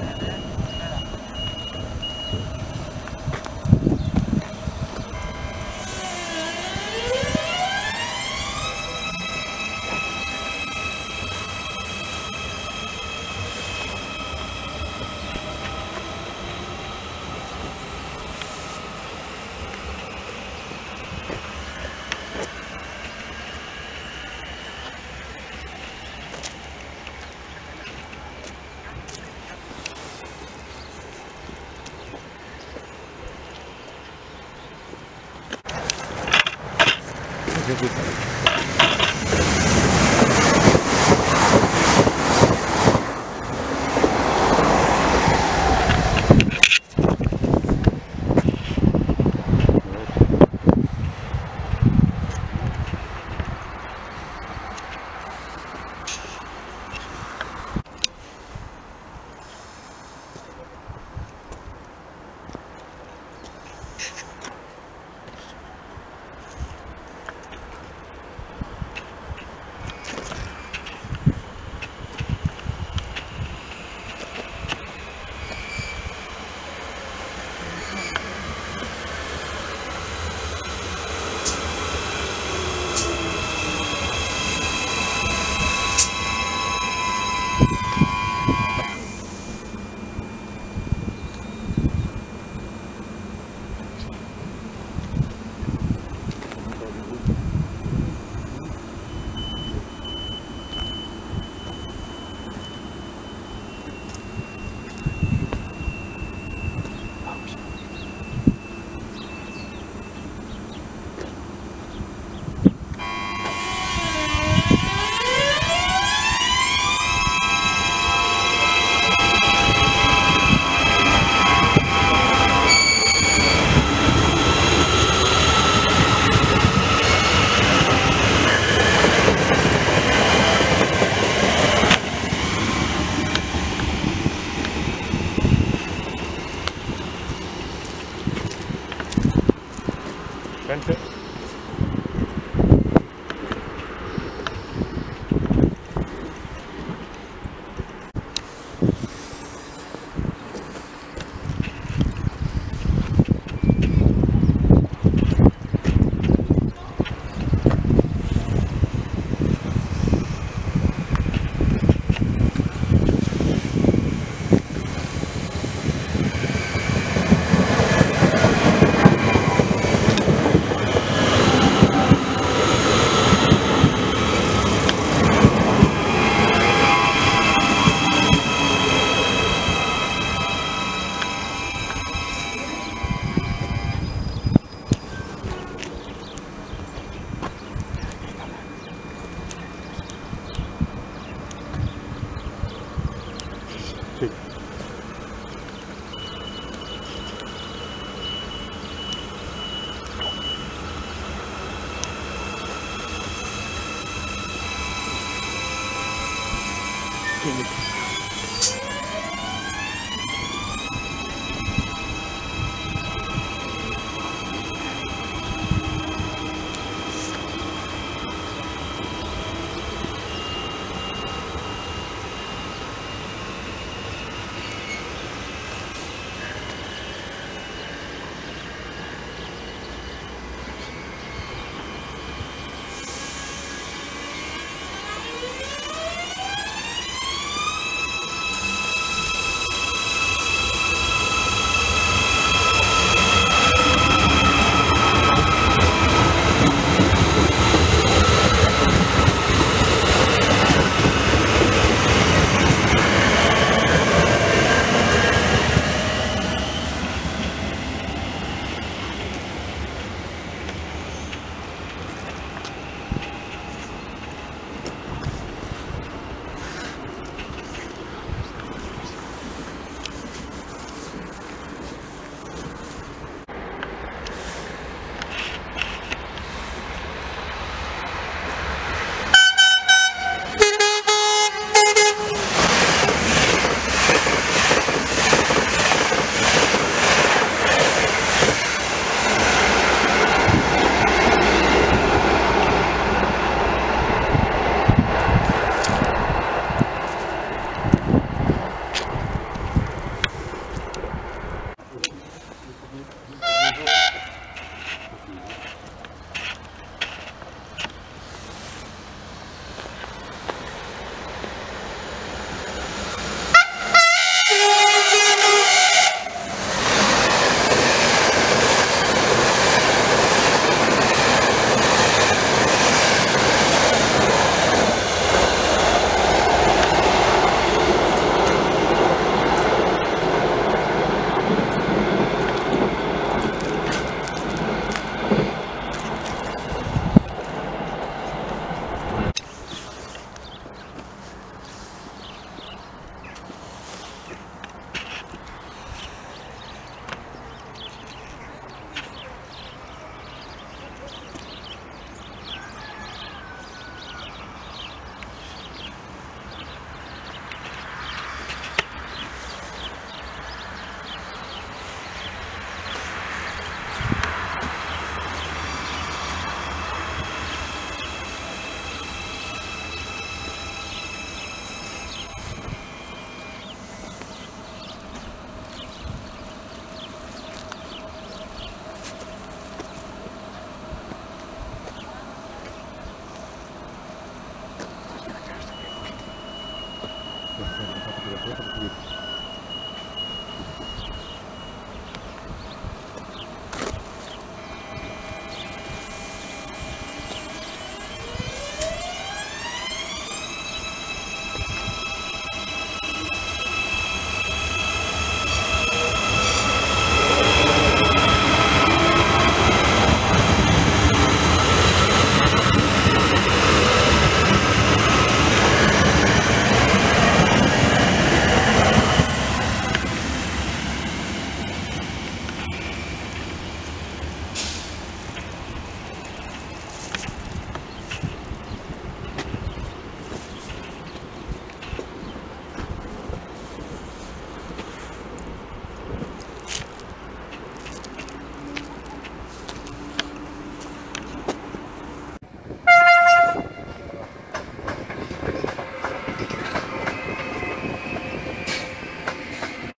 that. J'écoute.